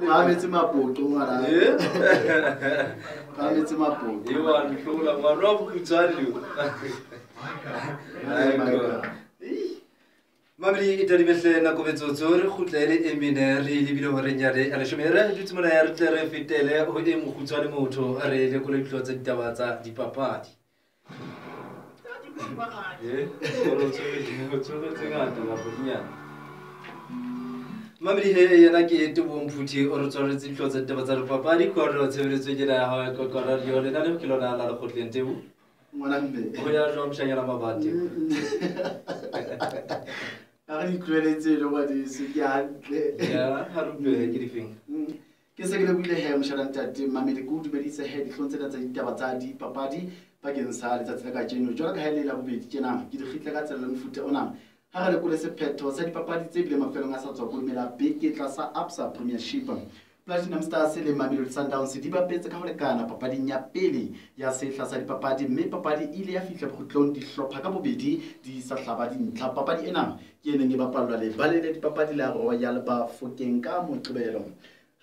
phakamitse mabhoto ngwana e eh? phakamitse mabhoto e wa ntlola ngwana wa bukutswane yo my god mamele e tadimetlhe nako metsotso re gotlaele e mene re lebile go renyane a lesome re dutse monaya re tle re fetele go e mogutshwane motho re lekole ditlho tsa ditaba tsa dipapadi Yeah, mamedi he yena ke ete bomphuthi o re tswaretse ditlho tsa ditaba tsa repapadi kore o tshebeletso kena ya gae kokora dio lena le ke lona la lekgotleng tebo go ya jwa mošhanyana mabate a mm, mm. re dikueletse e le ngwadeso ke gantle ga re utlwe ke difeng mm. ke se ke lebile he mošhalantate mamedi ke o dumedise he ditlhong tsena tsa ditaba tsa dipapadi bakeng sa letsatsi la ka jeno jalo ka ga le la bobedi kenang ke dikgitle ka tsela le mofuta o ha re lekole sephetho sa dipapadi tse bile mafelong a sa tswa kodumela beke tlasa absa premiership platinum stars le mamelodi sundowns di bapetse ka go lekana papading ya pele ya sehla sa dipapadi mme papadi e ile ya fitlha bokgutlong ditlhopha ka bobedi di sa hlaba dintlha papadi e ena ke e neng e bapallwa lebale le dipapadi la royal fokeng ka moqebelo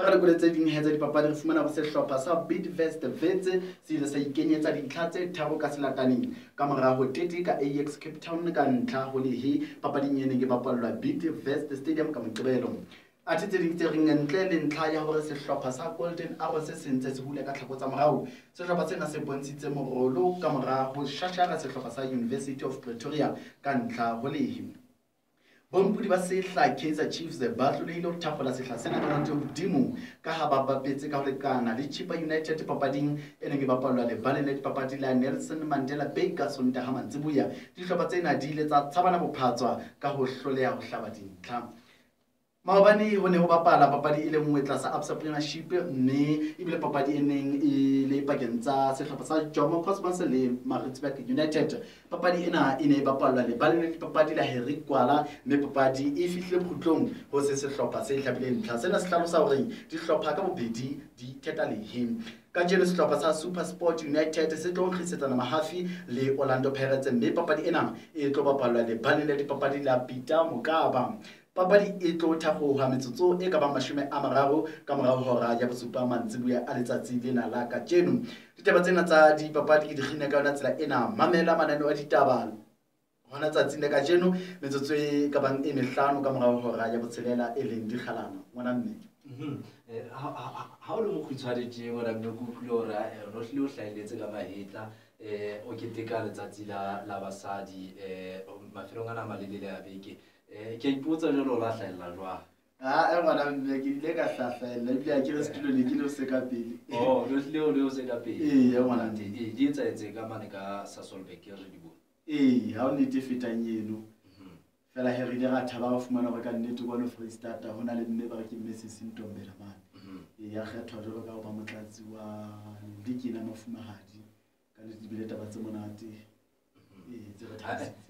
ga re kole tse dinge tsa dipapadi re fumana go sehlopha sa bidvest vetse se ile sa ikenyetsa dintlha tse tharo ka selataneng ka morago tete ka ax cape town ka ntlha go le he papading e neng e bapalelwa bidvest stadium ka moqebelo athe tse dingwe tse reng ntle le ntlha ya gore setlhopha sa golden aro se sentse se hule ka tlhako tsa morago setlhopha sena se bontshitse morolo ka morago shashaga setlhopha sa university of pretoria ka ntlha go lehe bomphudi ba sehla kaizer chiefs ba tlolehile go thapola sehla sena ka nate godimo ka ga ba bapetse ka go lekana le chipa united papading e neng e bapalelwa lebalelet papadi la nelson mandela baker sontega mantsiboya ditlhopha tsena di ile tsa tshabana bophatswa ka go tlholeya go tlhaba dintlha maobane o ne o bapala papadi e le nngwe e tlasa absa premiership mme ebile papadi e neng e le pakeng tsa sehlopha sa jomo cosmos le maritzburg united papadi ena e ne e bapallwa lebale le dipapadi la harry kwala mme papadi e fihlile bokgutlong ho se sehlopha se hlabile ntlha sena se hlalosa hore dihlopha ka bobedi di theta lehim ka jeno sehlopha sa super sport united se tlo nkgisetsana mahafi le orlando pirates mme papadi ena e tlo bapallwa lebaleng la dipapadi la peter mokaba papadi e tlo thagoga metsotso e ka bang masome a mararo ka morago gora ya bosupa mantsiboya a letsatsi le na laka jeno ditaba tsena tsa dipapadi ke digine ka yona tsela ena mamela manane wa ditaba gona tsatsile ka jeno metsotso e ka bang e metlano ka morago gora ya botshelela e leng digalana ngwana mme ga mhm. eh, o le mo kgitshwaretse ngwana mme ko utlwile gore eh, ro tlhile o tlhaeletse ka mahetla um o keteka letsatsi la basadi um mafelong a namalelele a beke Eh, ke ipotsa jalo la hlahella jwa ha e ngwana mme ke dile ka hlahlella ke ya ke le studio le ke le se ka pele oh lo le o le o se ka pele e ya eh, ngwana ntse e di tsa etse ka mane ka sa solve ke re di bona e ha o nete fita nyeno mhm. fela he re ile ga thaba go fumana gore ka nnete kwane free starter go na le mme ba re ke mmesesentombela mane mhm. e ya kgethwa jalo ka go ba motlatsi wa dikina mafumagadi ka nnete dibile taba tse monate mhm. ee tse re thaa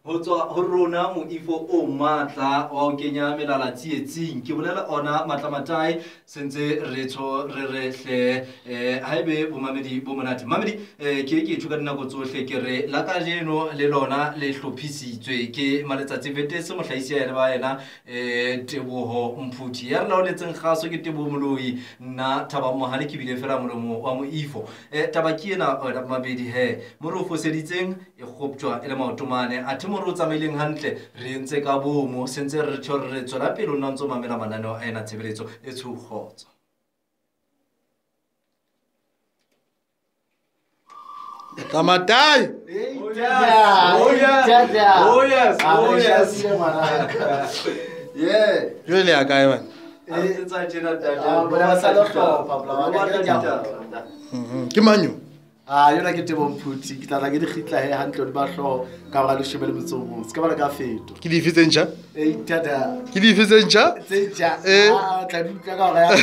ho tswa ho rona moifo o matla wa ho kenya melala tsietsing ke bolela ona matlamatae sentse re tsho re re hle eh, haebe bomamedi bo monate mamedi eh, ke ke thuka dinako tsohle ke re la jeno le lona le hlophisitswe ke se vetese mohlahisi ya ba yena eh, teboho mphuthi ya re laoletseng gaso ke tebo moloi nna thaba mohale ke bile fela molomo wa moifo eh, taba ke ena eh, mabedi he mo re o foseditseng e kgoptjwa e le maotomane athe modumo re o tsamaileng hantle re ntse ka bomo se re tjho re tswela pele nna ntse mamela mananeo a ena tshebeletso e tshogotso Tamatai! Oh yes! Oh yes! Oh yes! Oh yes! Yeah. Jwale ya kae bana? Ke eh, ah, mm-hmm. manyo. a ah, yona ke tebomphuti ke tlatla ke di kgitla he gantle di batlhogo ka bora le motse o mong se ka bana ka feto ke dife tse ntšha ke dife tse ntšha tse ntšha eh. ah, ah, tla di utlwa ka bora ya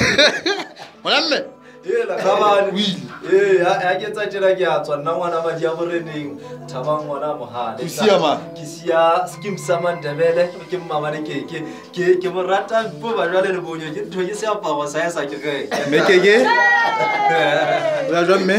moramme ga ke eh, tsa tjena ke a tswa nna ngwana madi a boreneng thabang ngwana mogale ke sia skim sa mandebele ke mmamane keke ke borata boba jwale le bonyo ke ntho ke seaparo sa ya sa kereke mme keke ola jwa mme